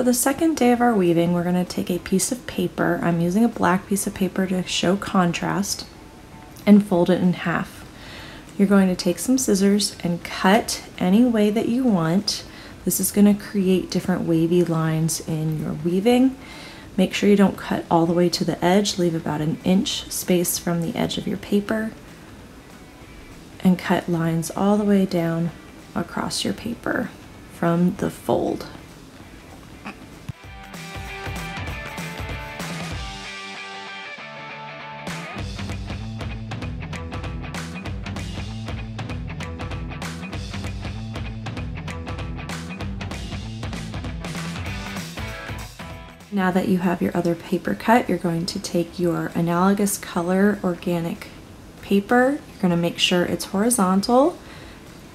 For the second day of our weaving, we're going to take a piece of paper. I'm using a black piece of paper to show contrast and fold it in half. You're going to take some scissors and cut any way that you want. This is going to create different wavy lines in your weaving. Make sure you don't cut all the way to the edge. Leave about an inch space from the edge of your paper and cut lines all the way down across your paper from the fold. Now that you have your other paper cut, you're going to take your analogous color organic paper. You're going to make sure it's horizontal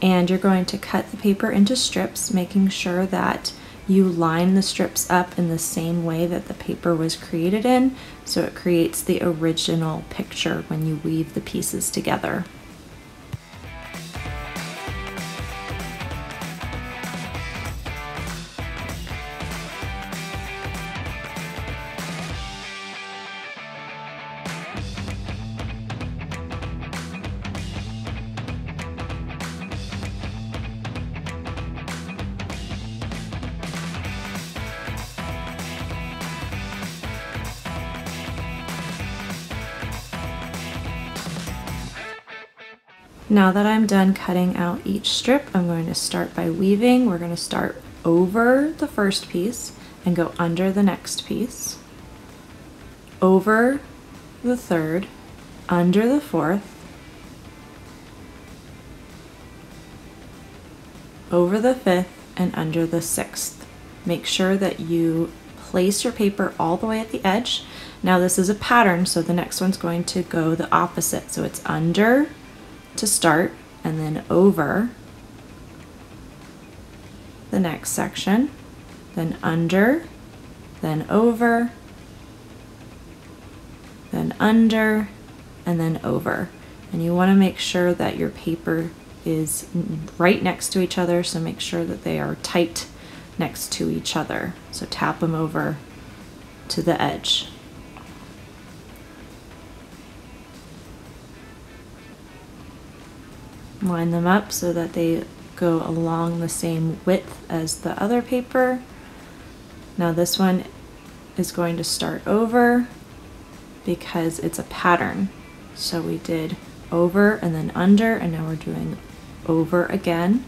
and you're going to cut the paper into strips, making sure that you line the strips up in the same way that the paper was created in so it creates the original picture when you weave the pieces together. Now that I'm done cutting out each strip, I'm going to start by weaving. We're going to start over the first piece and go under the next piece, over the third, under the fourth, over the fifth, and under the sixth. Make sure that you place your paper all the way at the edge. Now this is a pattern, so the next one's going to go the opposite. So it's under, to start and then over the next section, then under, then over, then under, and then over. And you want to make sure that your paper is right next to each other, so make sure that they are tight next to each other. So tap them over to the edge. Line them up so that they go along the same width as the other paper. Now this one is going to start over because it's a pattern. So we did over and then under and now we're doing over again.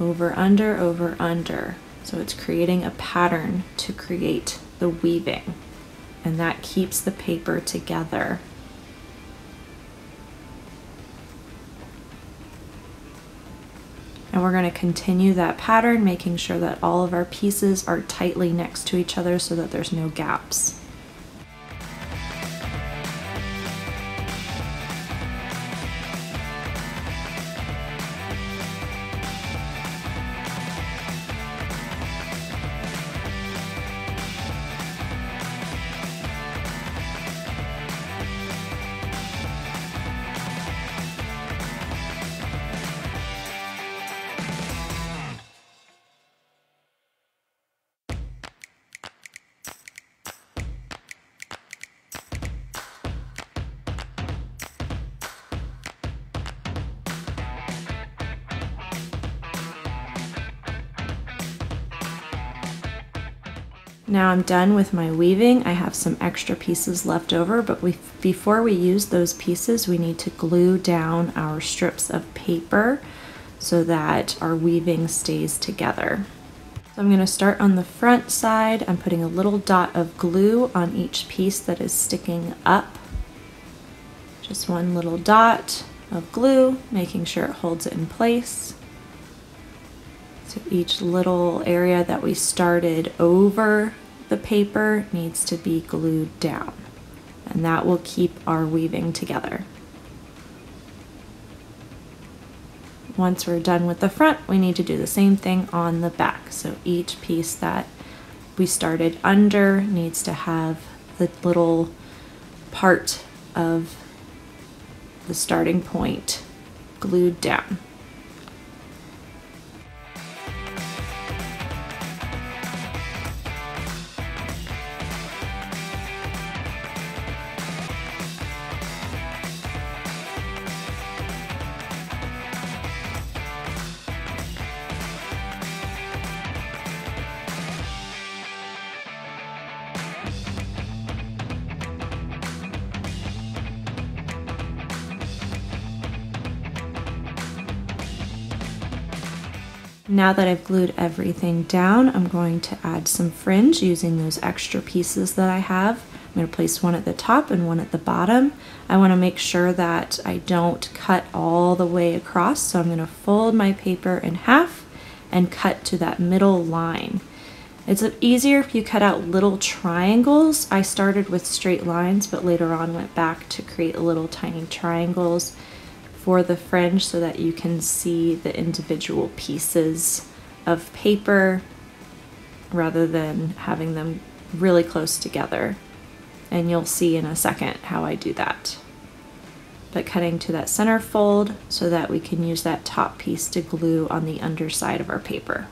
Over, under, over, under. So it's creating a pattern to create the weaving and that keeps the paper together. And we're going to continue that pattern, making sure that all of our pieces are tightly next to each other so that there's no gaps. Now I'm done with my weaving. I have some extra pieces left over, but we, before we use those pieces, we need to glue down our strips of paper so that our weaving stays together. So I'm going to start on the front side. I'm putting a little dot of glue on each piece that is sticking up. Just one little dot of glue, making sure it holds it in place. So each little area that we started over the paper needs to be glued down and that will keep our weaving together. Once we're done with the front, we need to do the same thing on the back. So each piece that we started under needs to have the little part of the starting point glued down. Now that I've glued everything down, I'm going to add some fringe using those extra pieces that I have. I'm going to place one at the top and one at the bottom. I want to make sure that I don't cut all the way across, so I'm going to fold my paper in half and cut to that middle line. It's easier if you cut out little triangles. I started with straight lines, but later on went back to create little tiny triangles for the fringe so that you can see the individual pieces of paper rather than having them really close together. And you'll see in a second how I do that. But cutting to that center fold so that we can use that top piece to glue on the underside of our paper.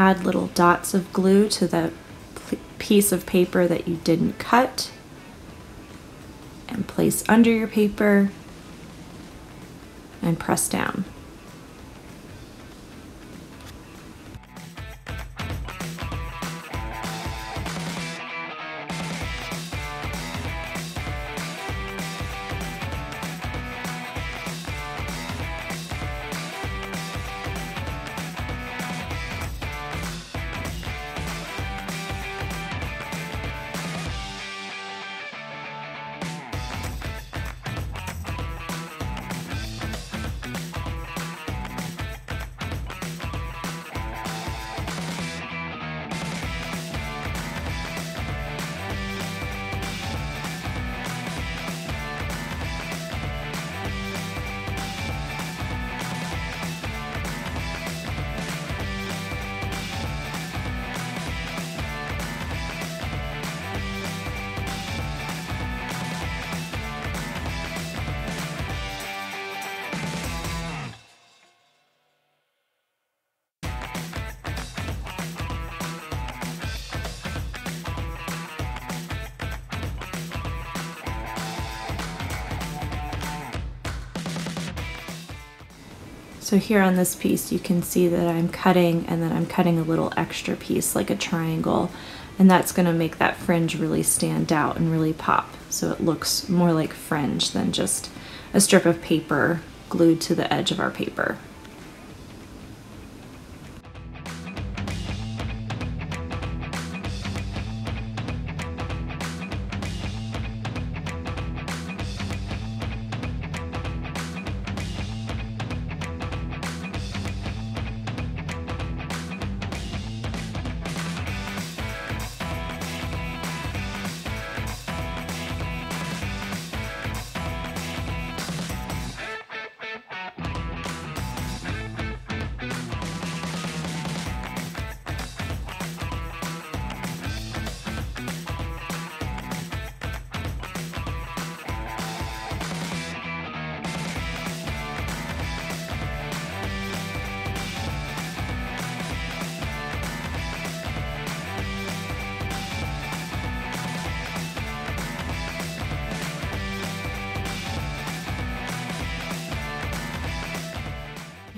Add little dots of glue to the piece of paper that you didn't cut and place under your paper and press down. So here on this piece, you can see that I'm cutting and then I'm cutting a little extra piece like a triangle. And that's gonna make that fringe really stand out and really pop. So it looks more like fringe than just a strip of paper glued to the edge of our paper.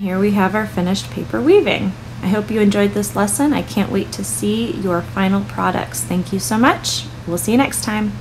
Here we have our finished paper weaving. I hope you enjoyed this lesson. I can't wait to see your final products. Thank you so much. We'll see you next time.